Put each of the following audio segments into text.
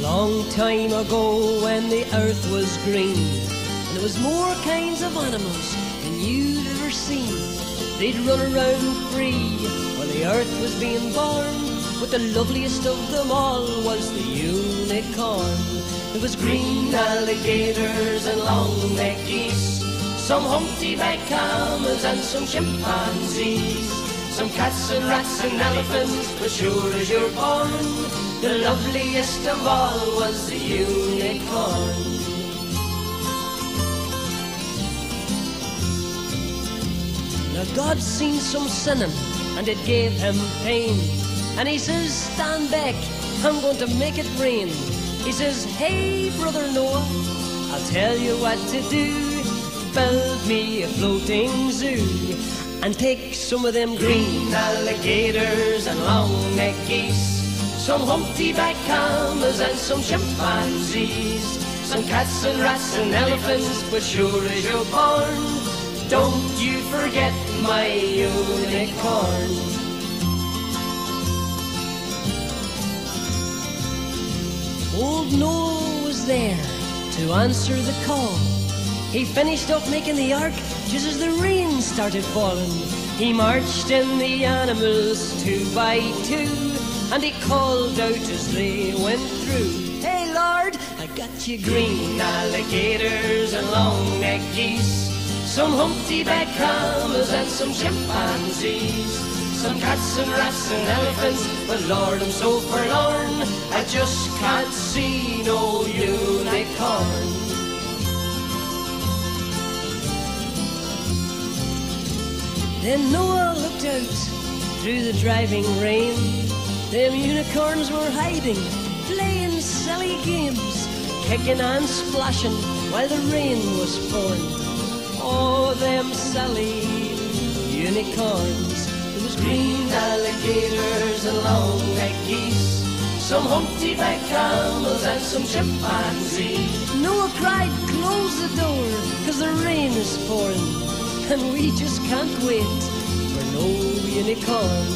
long time ago when the earth was green and there was more kinds of animals than you'd ever seen. They'd run around free while the earth was being born. But the loveliest of them all was the unicorn. There was green alligators and long-necked geese, some humpty-back camels and some chimpanzees, some cats and rats and elephants. But sure as you're born, the loveliest of all was the unicorn. Now God seen some sinning, and it gave him pain. And he says, Stand back, I'm going to make it rain. He says, Hey, brother Noah, I'll tell you what to do. Build me a floating zoo and take some of them green alligators and long-necked geese, some humpty-back camels and some chimpanzees, some cats and rats and elephants. But sure as you're born, don't you forget my unicorn. Old Noah was there to answer the call. He finished up making the ark just as the rain started falling. He marched in the animals two by two, and he called out as they went through. Hey Lord, I got you green alligators and long-necked geese, some humpty-back camels and some chimpanzees. Some cats and rats and elephants, but Lord, I'm so forlorn, I just can't see no unicorn. Then Noah looked out through the driving rain. Them unicorns were hiding, playing silly games, kicking and splashing while the rain was pouring. Oh, them silly unicorns. There was green alligators and long-necked geese, some humpty-back camels and some chimpanzees. Noah cried, close the door, cause the rain is pouring and we just can't wait for no unicorn.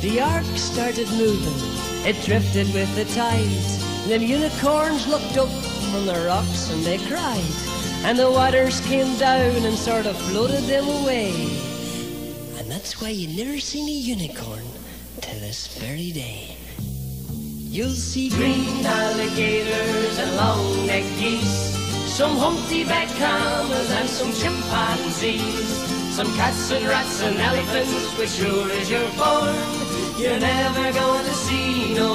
The ark started moving, it drifted with the tide. Them unicorns looked up from the rocks and they cried. And the waters came down and sort of floated them away. And that's why you never seen a unicorn to this very day. You'll see green alligators and geese, some humpty-back camels and some chimpanzees, some cats and rats and elephants, but sure as you're born, you're never gonna see no.